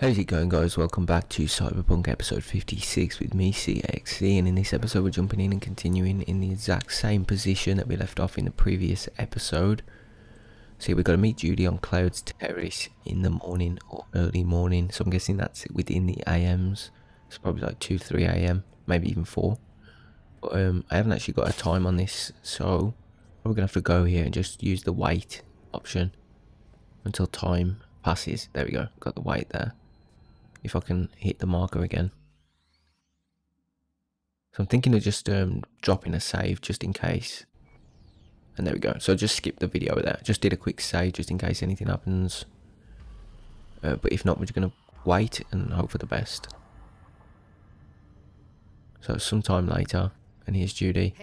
How's it going guys? Welcome back to Cyberpunk episode 56 with me CXC and in this episode we're jumping in and continuing in the exact same position that we left off in the previous episode. So we've got to meet Judy on Cloud's Terrace in the morning or early morning so I'm guessing that's within the AMs. It's probably like 2 3 AM maybe even 4. But um, I haven't actually got a time on this so we're going to have to go here and just use the wait option until time passes. There we go, got the wait there if I can hit the marker again. So I'm thinking of just um, dropping a save just in case. And there we go. So I just skip the video there. Just did a quick save just in case anything happens. Uh, but if not, we're just going to wait and hope for the best. So sometime later, and here's Judy.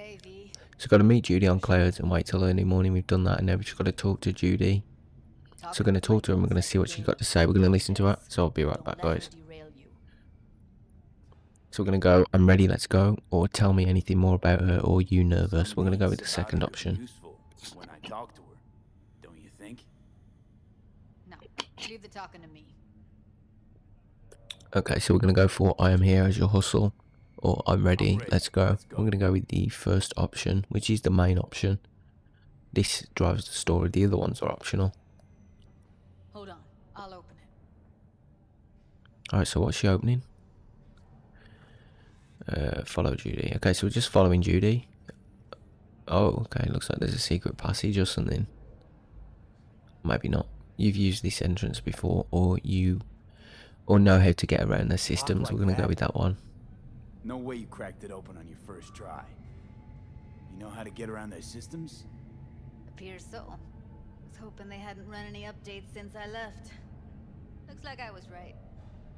So got to meet Judy on Clouds and wait till early morning. We've done that, and now we've just got to talk to Judy. So we're going to talk to her and we're going to see what she's got to say. We're going to listen to her. So I'll be right back, guys. So we're going to go, I'm ready, let's go. Or tell me anything more about her, or you nervous. We're going to go with the second option. When I talk to her, don't you think? No, leave the talking to me. Okay, so we're going to go for I am here as your hustle. Or I'm ready, ready, let's go. let's go. I'm going to go with the first option, which is the main option. This drives the story. The other ones are optional. Hold on, I'll open it. Alright, so what's she opening? Uh, follow Judy. Okay, so we're just following Judy. Oh, okay, looks like there's a secret passage or something. Maybe not. You've used this entrance before, or you... Or know how to get around their systems. like we're gonna go with that one. No way you cracked it open on your first try. You know how to get around their systems? Appears so. Was hoping they hadn't run any updates since I left. Looks like I was right.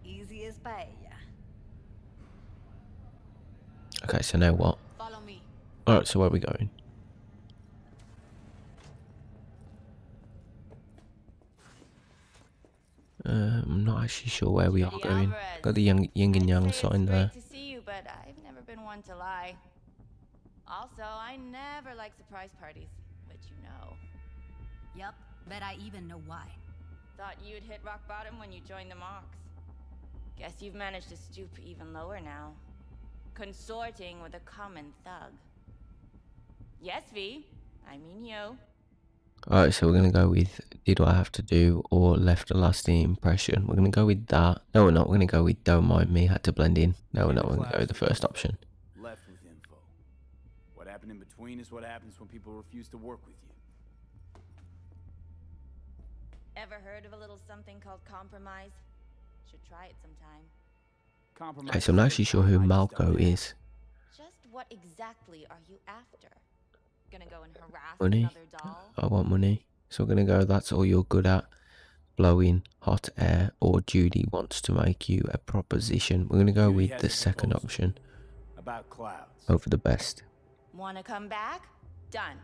Easy as paella. Okay, so now what? Follow me. Alright, so where are we going? Uh, I'm not actually sure where we are going. Got the young, yin and I'd yang say it's sign there. to see you, but I've never been one to lie. Also, I never like surprise parties, which you know. Yup, bet I even know why. Thought you'd hit rock bottom when you joined the Mox. Guess you've managed to stoop even lower now. Consorting with a common thug. Yes, V. I mean you. Alright, so we're gonna go with did what I have to do or left a lasting impression. We're gonna go with that. No, we're not. We're gonna go with don't mind me. Had to blend in. No, we're not. We're gonna go with the first option. Left with info. What happened in between is what happens when people refuse to work with you. Ever heard of a little something called compromise? Should try it sometime. Okay, so I'm not actually sure who I just don't Malco is. Just what exactly are you after? Gonna go and harass Money. another doll? I want money. So we're gonna go. That's all you're good at. Blowing hot air, or Judy wants to make you a proposition. We're gonna go Judy with the second option. About clouds. Hope for the best. Wanna come back? Done.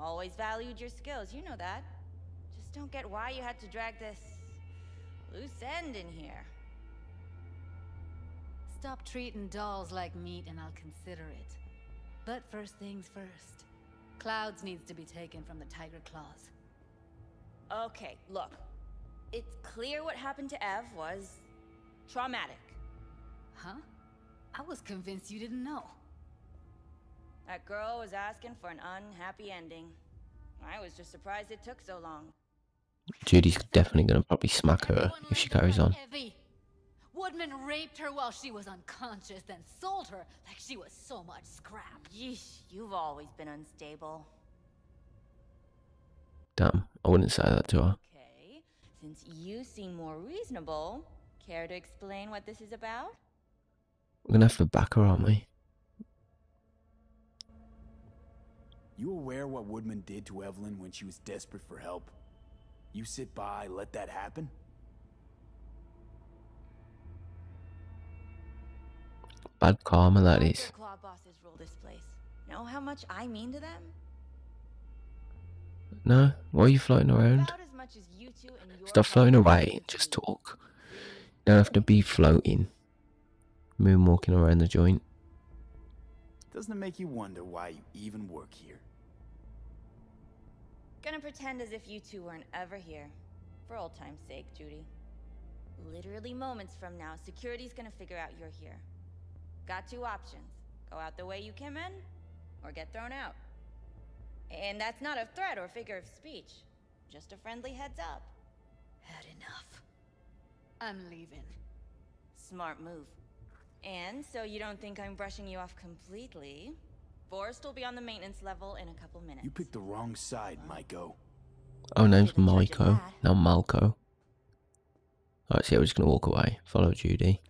Always valued your skills, you know that. Just don't get why you had to drag this loose end in here. Stop treating dolls like meat and I'll consider it. But first things first. Clouds needs to be taken from the Tiger Claws. Okay, look. It's clear what happened to Ev was traumatic. Huh? I was convinced you didn't know. That girl was asking for an unhappy ending. I was just surprised it took so long. Judy's definitely gonna probably smack her if she carries on. Heavy. Woodman raped her while she was unconscious, then sold her like she was so much scrap. Yeesh, you've always been unstable. Damn, I wouldn't say that to her. Okay, since you seem more reasonable, care to explain what this is about? We're gonna have to back her, aren't we? You aware what Woodman did to Evelyn when she was desperate for help? You sit by, let that happen? Bad karma, that Other. Claw bosses rule this place. Know how much I mean to them? No? Why are you floating around? As much as you two and your Stop floating away mean and to just talk. You don't have to be floating. Moonwalking around the joint. Doesn't it make you wonder why you even work here? Gonna pretend as if you two weren't ever here. For old time's sake, Judy. Literally moments from now, security's gonna figure out you're here. Got two options. Go out the way you came in, or get thrown out. And that's not a threat or figure of speech. Just a friendly heads up. Had enough. I'm leaving. Smart move. And so you don't think I'm brushing you off completely, Forrest will be on the maintenance level in a couple minutes. You picked the wrong side, Maiko. Oh, name's You're the Maiko, now Malco. Alright, so yeah, we're just gonna walk away. Follow Judy.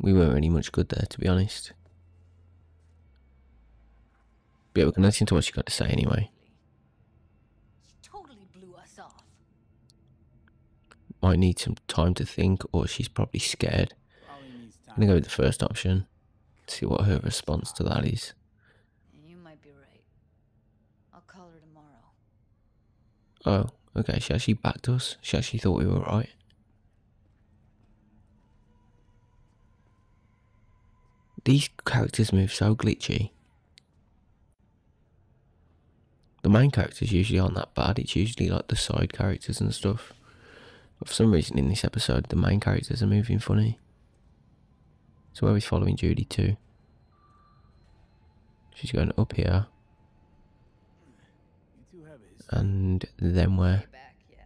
We weren't really much good there, to be honest. But yeah, we're gonna listen to what she got to say anyway. She totally blew us off. Might need some time to think, or she's probably scared. Probably needs time. I'm gonna go with the first option. See what her response to that is. You might be right. I'll call her tomorrow. Oh, okay, she actually backed us. She actually thought we were right. These characters move so glitchy. The main characters usually aren't that bad, it's usually like the side characters and stuff. But for some reason in this episode, the main characters are moving funny. So where are we following Judy to? She's going up here, You two have and then where? Way back, yeah.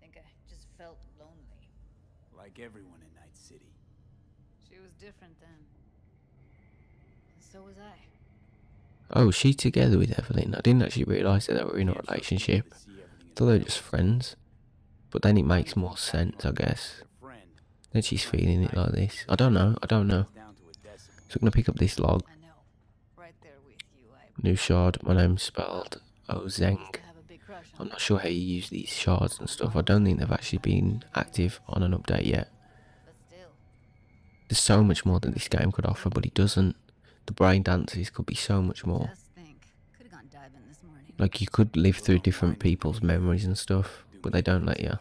Think I just felt lonely. Like everyone in Night City. She was different then. And so was I. Oh, she together with Evelyn. I didn't actually realise that they were in a relationship. people to see everything I thought they were just friends. But then it makes more sense, I guess. Then she's feeling it like this. I don't know. I don't know. It's down to a decimal. So I'm gonna pick up this log. Right you. New shard. My name's spelled Ozeng. used to have a big crush on I'm not sure how you use these shards and stuff. I don't think they've actually been active on an update yet. There's so much more that this game could offer, but it doesn't. The brain dances could be so much more. Just think. Could have gone diving this morning. Like you could live through different people's memories and stuff, but they don't let you.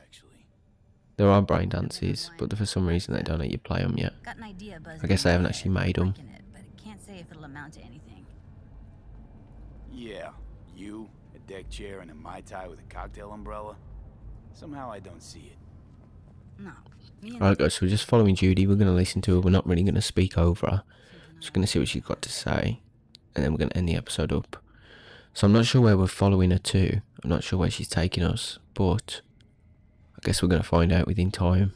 Actually. There are brain dances, but for some reason they don't let you play them yet. Got an idea I guess in they haven't actually made them. It, but can't say if it'll amount to anything. Yeah, you, a deck chair, and a Mai Tai with a cocktail umbrella. Somehow I don't see it. No, Alright guys, so we're just following Judy, we're gonna listen to her, we're not really gonna speak over her. Just gonna see what she's got to say. And then we're gonna end the episode up. So I'm not sure where we're following her to. I'm not sure where she's taking us, but I guess we're gonna find out within time.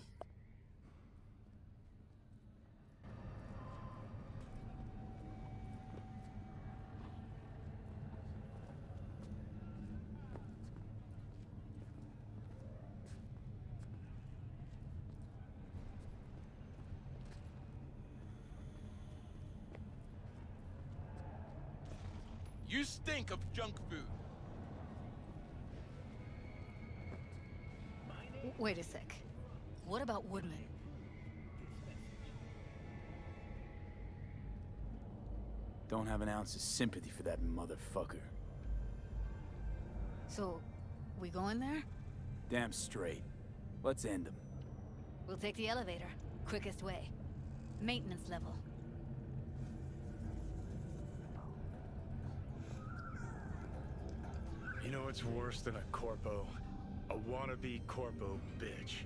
You stink of junk food. Wait a sec. What about Woodman? Don't have an ounce of sympathy for that motherfucker. So, we going there? Damn straight. Let's end him. We'll take the elevator. Quickest way. Maintenance level. You know what's worse than a corpo? A wannabe corpo bitch.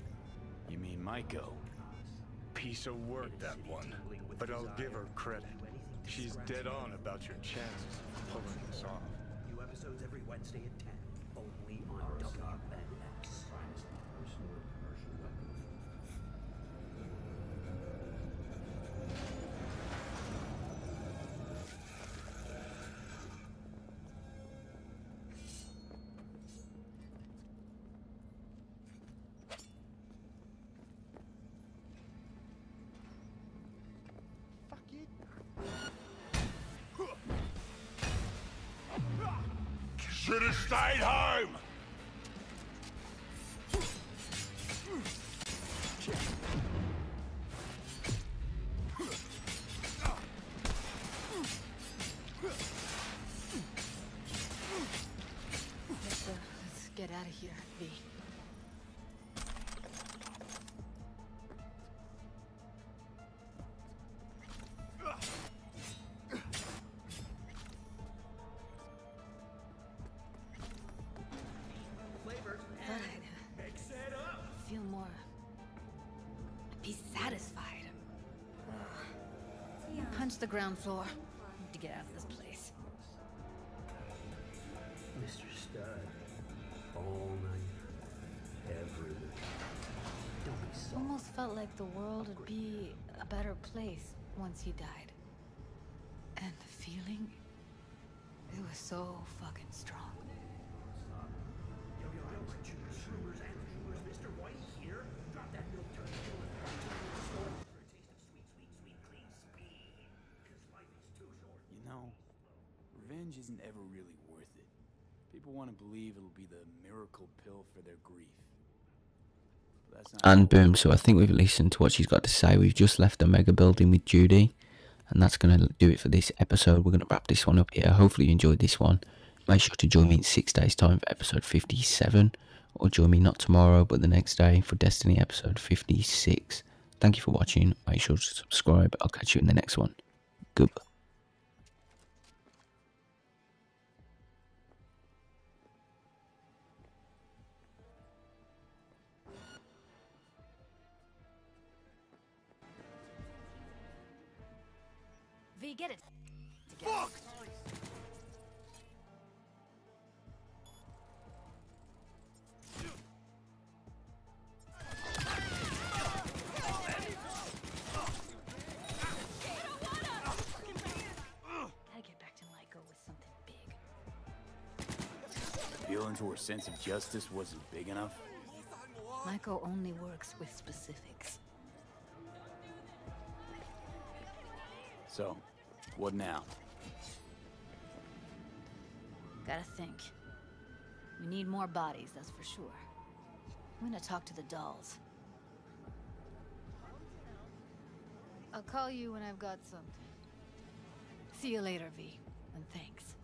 You mean Maiko? Piece of work, that one. But I'll give her credit. She's dead on about your chances of pulling this off. New episodes every Wednesday at 10. Only on WNX. Should have stayed home. Let's, uh, let's get out of here, V. Punch the ground floor. Need to get out of this place. Mr. Studd. All night. Every night. Don't be soft. Almost felt like the world would be a better place once he died. And the feeling, it was so fucking strong. You know, revenge isn't ever really worth it. People want to believe it'll be the miracle pill for their grief. But that's not And boom, so I think we've listened to what she's got to say. We've just left the mega building with Judy, and that's going to do it for this episode. We're going to wrap this one up here. Hopefully, you enjoyed this one. Make sure to join me in six days' time for episode 57, or join me not tomorrow but the next day for Destiny episode 56. Thank you for watching. Make sure to subscribe. I'll catch you in the next one. Goodbye. Get it. Fuck! Gotta get back to Maiko with something big. appealing to her sense of justice wasn't big enough. Maiko only works with specifics. So, what now? Gotta think. We need more bodies, that's for sure. I'm gonna talk to the dolls. I'll call you when I've got something. See you later, V, and thanks.